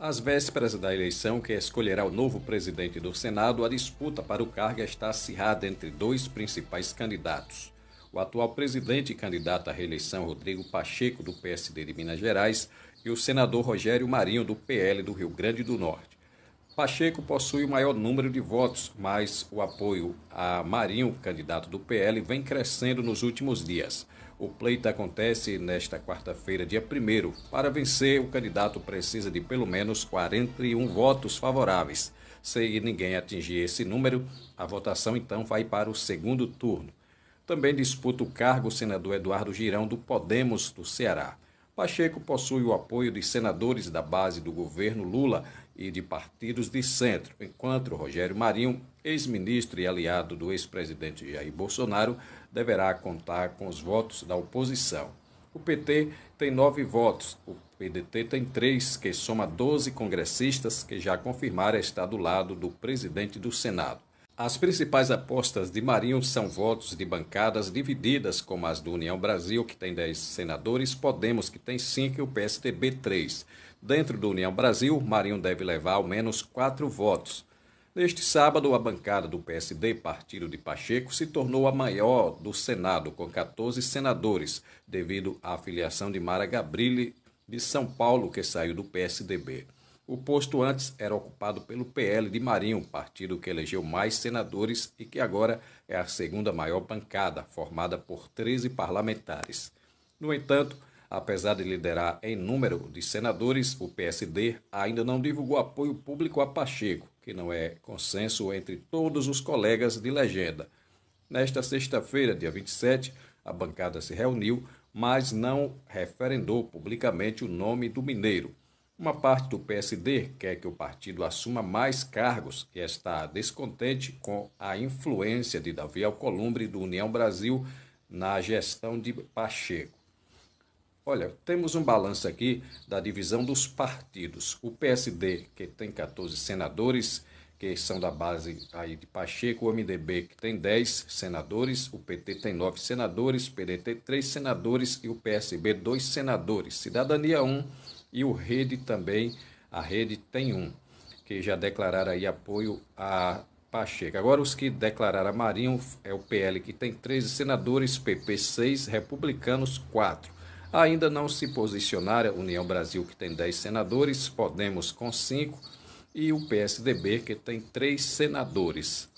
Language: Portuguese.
Às vésperas da eleição que escolherá o novo presidente do Senado, a disputa para o cargo está acirrada entre dois principais candidatos. O atual presidente e candidato à reeleição, Rodrigo Pacheco, do PSD de Minas Gerais, e o senador Rogério Marinho, do PL do Rio Grande do Norte. Pacheco possui o maior número de votos, mas o apoio a Marinho, candidato do PL, vem crescendo nos últimos dias. O pleito acontece nesta quarta-feira, dia 1. Para vencer, o candidato precisa de pelo menos 41 votos favoráveis. Se ninguém atingir esse número, a votação então vai para o segundo turno. Também disputa o cargo o senador Eduardo Girão, do Podemos do Ceará. Pacheco possui o apoio de senadores da base do governo Lula e de partidos de centro, enquanto Rogério Marinho, ex-ministro e aliado do ex-presidente Jair Bolsonaro, deverá contar com os votos da oposição. O PT tem nove votos, o PDT tem três, que soma 12 congressistas que já confirmaram estar do lado do presidente do Senado. As principais apostas de Marinho são votos de bancadas divididas, como as do União Brasil, que tem 10 senadores, Podemos, que tem 5 e o PSDB 3. Dentro do União Brasil, Marinho deve levar ao menos 4 votos. Neste sábado, a bancada do PSD, partido de Pacheco, se tornou a maior do Senado, com 14 senadores, devido à filiação de Mara Gabrilli, de São Paulo, que saiu do PSDB. O posto antes era ocupado pelo PL de Marinho, partido que elegeu mais senadores e que agora é a segunda maior bancada, formada por 13 parlamentares. No entanto, apesar de liderar em número de senadores, o PSD ainda não divulgou apoio público a Pacheco, que não é consenso entre todos os colegas de legenda. Nesta sexta-feira, dia 27, a bancada se reuniu, mas não referendou publicamente o nome do mineiro. Uma parte do PSD quer que o partido assuma mais cargos e está descontente com a influência de Davi Alcolumbre do União Brasil na gestão de Pacheco. Olha, temos um balanço aqui da divisão dos partidos. O PSD, que tem 14 senadores, que são da base aí de Pacheco, o MDB, que tem 10 senadores, o PT tem 9 senadores, o PDT 3 senadores e o PSB 2 senadores. Cidadania 1 e o Rede também, a Rede tem um, que já declararam aí apoio a Pacheco. Agora os que declararam a Marinho é o PL, que tem 13 senadores, PP 6, republicanos 4. Ainda não se posicionaram a União Brasil, que tem 10 senadores, Podemos com 5 e o PSDB, que tem 3 senadores.